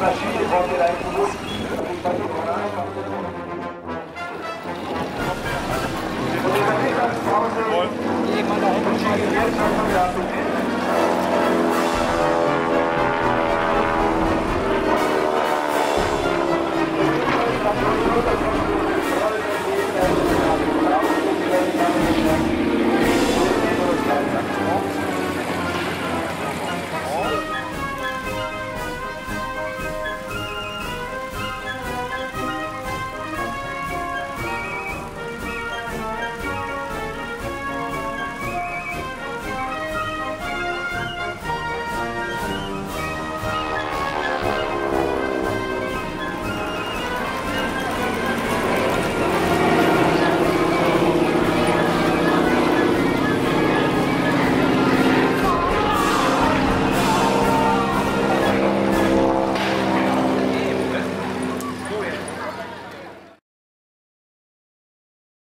Maschine kommt in einen Bus. Jawohl.